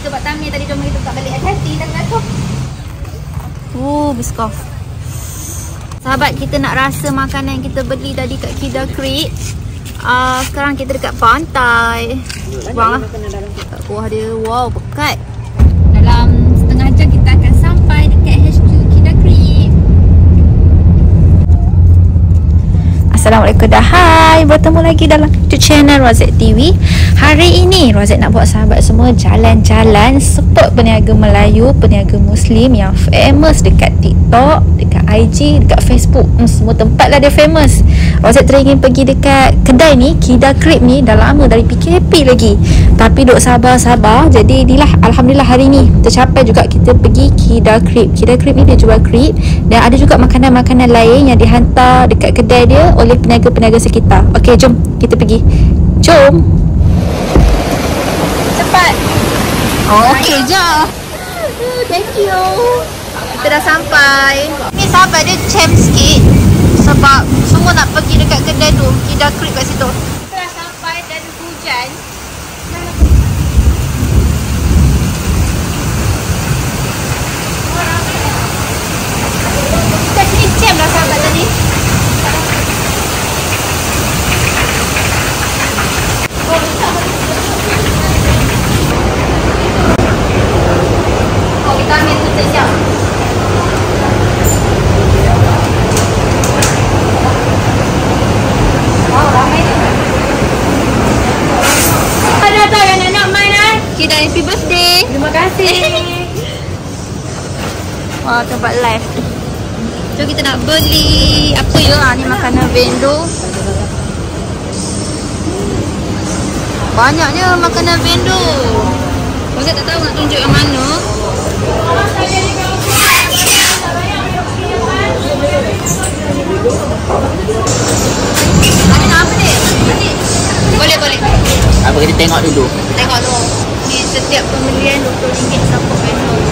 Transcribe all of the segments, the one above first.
Buat tamir tadi cuma kita buka balik hati-hati tak jatuh. Oh, biskof. Sahabat kita nak rasa makanan yang kita beli tadi kat Kida Creek. Uh, sekarang kita dekat pantai. Lah. Kat bawah dia. Wow, pekat. Dalam setengah jam kita akan sampai dekat HQ Kida Creek. Assalamualaikum. Dah Hai. Bertemu lagi dalam YouTube channel Rozet TV Hari ini Rozet nak buat sahabat semua Jalan-jalan Support peniaga Melayu Peniaga Muslim Yang famous dekat TikTok Dekat IG Dekat Facebook. Hmm, Semua tempat lah dia famous. Rozet teringin pergi dekat Kedai ni Kida Crib ni Dah lama dari PKP lagi. Tapi duk sabar-sabar Jadi inilah Alhamdulillah hari ni Tercapai juga kita pergi Kida Crib Kida Crib ni dia jual crib Dan ada juga makanan-makanan lain Yang dihantar dekat kedai dia Oleh peniaga-peniaga sekitar. Okey jom kita pergi. Jom. Cepat. Oh okey je Thank you. Kita dah sampai. Ni sahabat dia champ sikit. Sebab semua nak pergi dekat kedai tu. Kita creep kat situ. Kita dah sampai dan hujan Kita sini jam dah sahabat tadi Oh, kita ambil tu sekejap. Wow, ramai tu. Ada tak yang nak mana? Kita happy birthday. Terima kasih. Wah, tempat live. So kita nak beli apa ya? Ha, ni makanan vendor. Banyaknya makanan vendor. Saya tak tahu nak tunjuk yang mana. Ada nak apa ni? Boleh, boleh. Apa kita tengok dulu? Tengok tu. Setiap pembelian RM20 support vendor.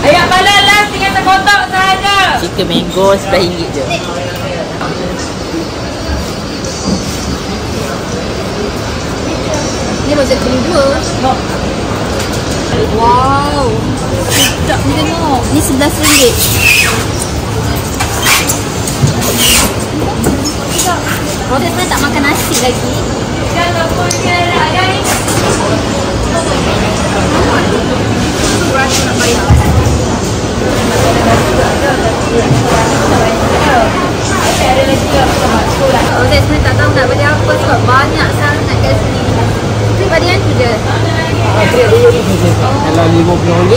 Ayam balal lah tinggal terkotak sahaja. Chicken mango RM11 je. Ni rozet beli dua. Wow. Sedap ni tengok. Ni RM11. Rozet sebenarnya tak makan nasi lagi. Jangan punya lah guys. Rasa nak bayar. Rozet sebenarnya tak tahu nak beli apa sebab banyak sangat kat sini. Tapi pada yang tu je. Kalau RM50,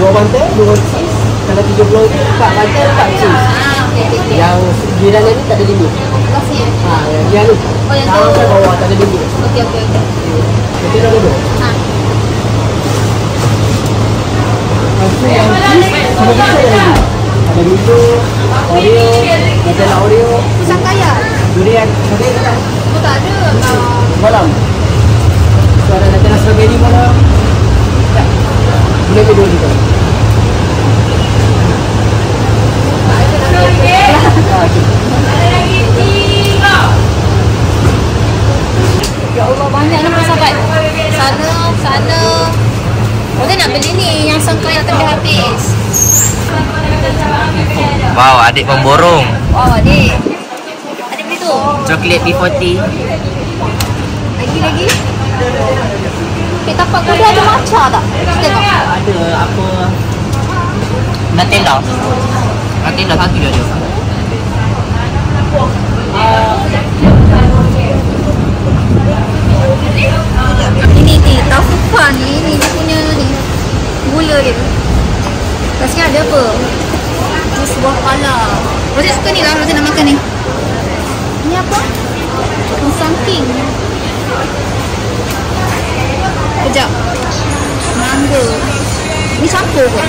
dua bantal, dua cheese. Kalau RM70, empat bantal, empat cheese. Okey, okey, okey. Yang jiran ni tak ada. Terima kasih. eh. Ha, yang dia ni. Oh, yang tu. Bawah tak ada limit. Okey, okey, okey. Dah duduk. Ha. Lepas yang sama kita ada lagi. Ada Milo, Oreo, Nutella Oreo, Pisang kaya. durian, strawberry tak? Oh, tak ada. Malam. Adik pemborong. Wow adik. Adik beli tu. Coklat B40. Lagi-lagi. Eh tapak kau dia ada matcha tak? Kita tengok. Ada apa? Nutella. Nutella satu je ada. Ini ni, taufuka ni, ni dia punya ni. Gula dia. Rasanya ada apa? Sebuah pala. Rosak suka ni lah, Rosak nak makan ni. Ni apa? Musangking. Kejap. Mangga. Ni campur ke?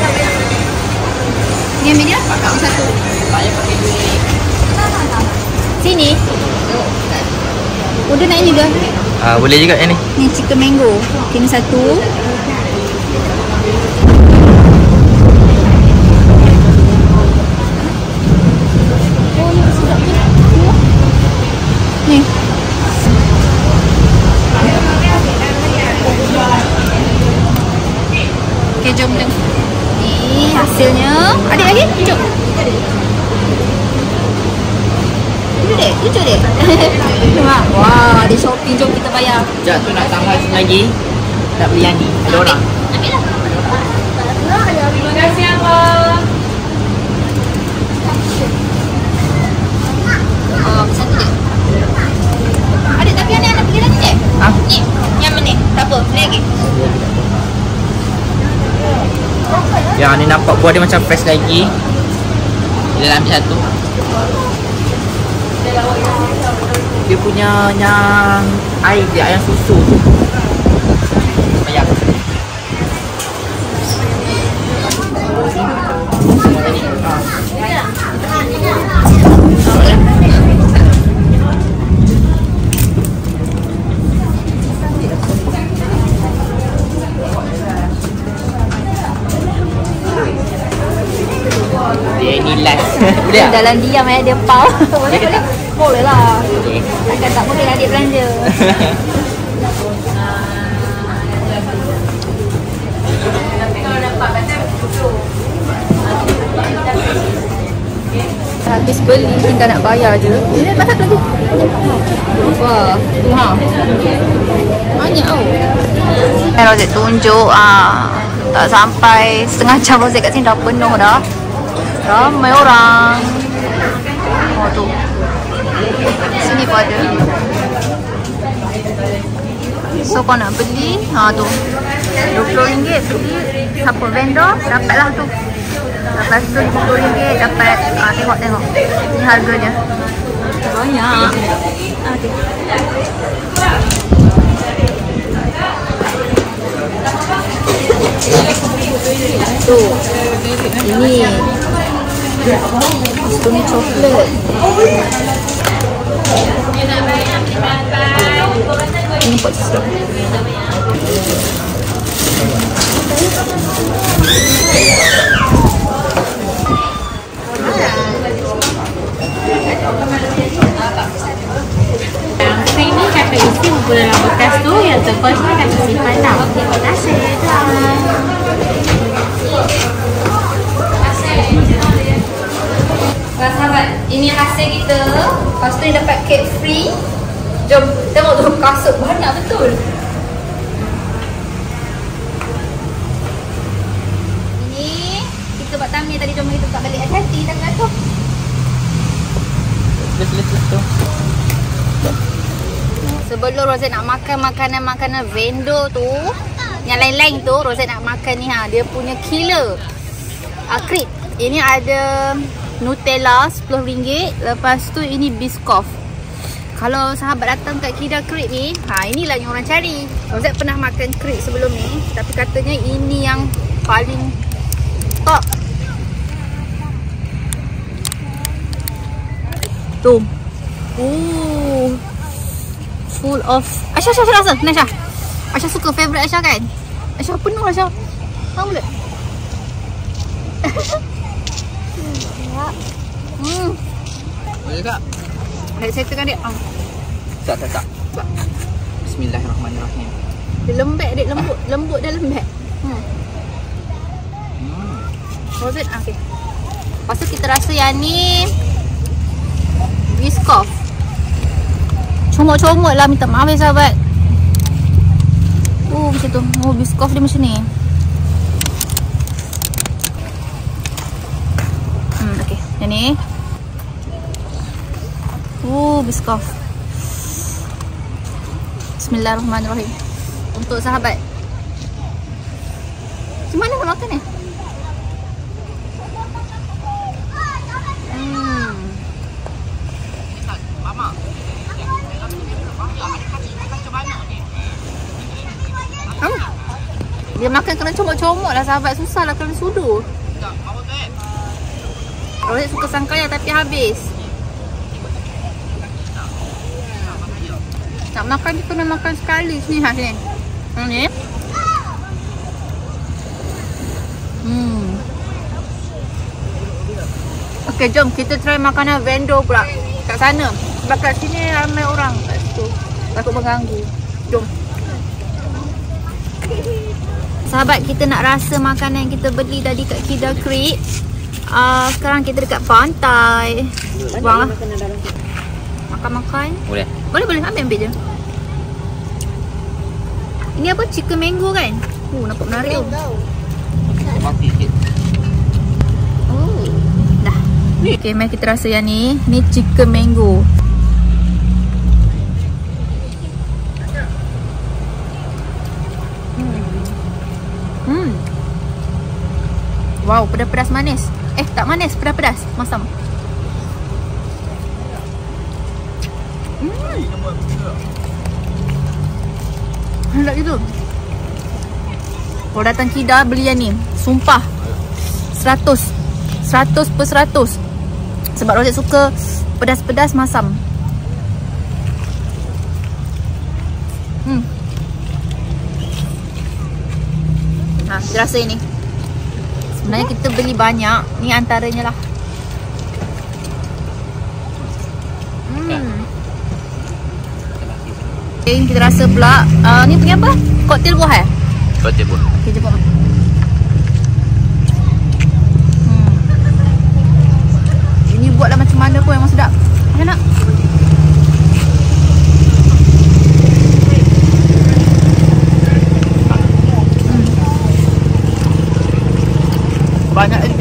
Ni ambil lah. Ni satu. Sini. Oh, dia nak ini dah. Ah, boleh juga yang ni. Ni chicken mango. Okay, ni satu. Oh, ni sedap ni. Ni. Lucu deh. Wah, Wah, ada shopping jom kita bayar. Sekejap tu nak tambah sini lagi. Nak beli yang ni. Ada orang. Ambil lah. Terima kasih abang. Oh, satu je. Ada tapi yang ni anak pergi lagi je. Ha? Ni, yang mana? Tak apa, ni lagi. Yang ni nampak buah dia macam fresh lagi. Nak ambil satu. Dia punya yang air dia, air susu tu. Last. Boleh tak? Dalam diam eh, dia pau. boleh, boleh. Boleh lah. Okey. Takkan tak boleh adik belanja. Habis beli tinggal nak bayar je. Ini masak lagi. Wah, tu ha. Banyak tau. Kan Rozet tunjuk ah tak sampai setengah jam Rozet kat sini dah penuh dah. Ramai orang. Oh tu. Sini pun ada. So kau nak beli, ha tu. RM20 beli siapa vendor dapatlah tu. Lepas tu RM50 dapat ha, tengok tengok. Ni harganya. Banyak. Tu. Itu ni coklat. Ini pot siap. Yang cream ni kakak isi bubur dalam bekas tu. Yang turquoise ni kakak simpan tau. Terima kasih. Nah, sahabat, ini hasil kita. Lepas tu ni dapat cake free. Jom tengok tu kasut banyak betul. Ini kita buat tamir tadi cuma kita buka balik hati-hati tangan tu. Let's, let's, let's go. Sebelum Rozet nak makan makanan-makanan vendor tu Yang lain-lain tu Rozet nak makan ni ha Dia punya killer Crepe Ini ada Nutella RM10 Lepas tu ini Biscoff. Kalau sahabat datang kat Kida Crepe ni ha, Inilah yang orang cari. Rozet pernah makan crepe sebelum ni Tapi katanya ini yang paling top. Tu Ooh. Full of Aisyah, Aisyah, rasa Ni Aisyah. Aisyah suka favourite Aisyah kan? Aisyah penuh Aisyah. Tahu tak Hmm Boleh tak? Nak settlekan dia ah. Tak, tak, tak. Bismillahirrahmanirrahim. Dia lembek dia lembut Lembut dan lembek Hmm Hmm. Frozen ah, okay. Lepas tu kita rasa yang ni Biscoff Comot-comot lah minta maaf ya sahabat Oh macam tu Oh Biscoff dia macam ni Hmm okay Yang ni. Oh Biscoff. Bismillahirrahmanirrahim. Untuk sahabat. Macam mana nak makan ni? Hmm. Dia makan kena comot-comot lah sahabat. Susah lah kena sudu Rohit suka sangkaya tapi habis. Nak makan dia kena makan sekali Sini ha sini Hmm ni. Hmm. Okay jom kita try makanan vendor pula. Kat sana. Sebab kat sini ramai orang kat situ. Takut mengganggu. Jom. Sahabat kita nak rasa makanan yang kita beli tadi kat Kida Creek uh, Sekarang kita dekat pantai Buang lah Makan-makan. Boleh. Boleh boleh ambil ambil je. Ini apa? Chicken mango kan? Oh, nampak menarik tu. Kita mati sikit. Oh. Dah. Okay, mari kita rasa yang ni. Ni chicken mango. Hmm. Wow, pedas-pedas manis. Eh, tak manis, pedas-pedas. Masam. Hmm. Hendak gitu. Kalau datang Kida beli yang ni. Sumpah. 100. 100 per 100. Sebab Rozet suka pedas-pedas masam. Hmm. Ha, kita rasa ini. Sebenarnya kita beli banyak. Ni antaranya lah. Hmm. Okay, kita rasa pula. Uh, ni punya apa? Koktel buah eh? Tiap pun. Okay, jemput mak. Hmm. Ini buatlah macam mana pun memang sedap. Macam nak? Hmm.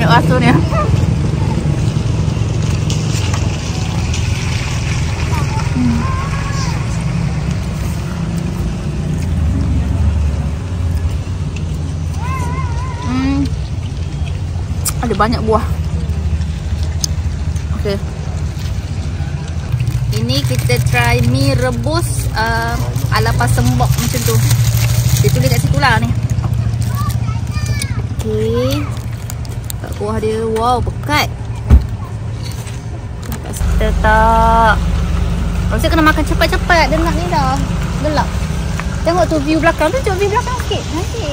Banyak rasa ni. Hmm. Hmm. Ada banyak buah. Okey. Ini kita try mi rebus uh, ala pasembok macam tu. Dia tulis kat situ lah ni. Okey. Kat kuah dia. Wow, pekat. Nampak sedap tak? Rasa kena makan cepat-cepat. Dengar ni dah. Gelap. Tengok tu view belakang. Tunjuk view belakang sikit. Nanti.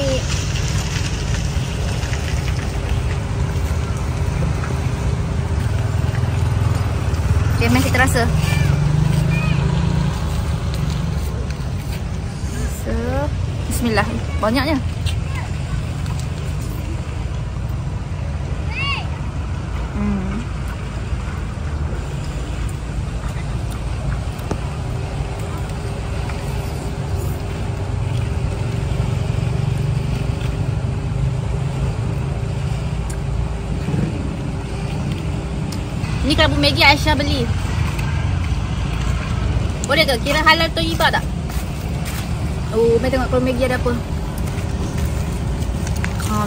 Okay, mari kita. Rasa. Bismillah. Banyaknya. Ni kerabu Maggi Aisyah beli. Boleh ke? Kira halal tu iba tak? Oh, mari tengok kerabu Maggi ada apa.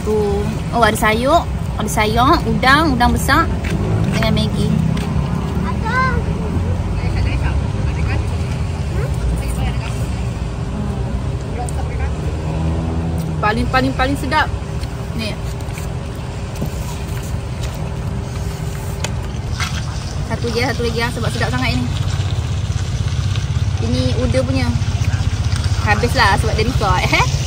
Tu. Oh, ada sayur. Ada sayur, udang, udang besar dengan Maggi. Paling paling paling sedap. Ni. Satu je, satu lagi lah sebab sedap sangat ini. Ini uda punya. Habislah sebab dia record.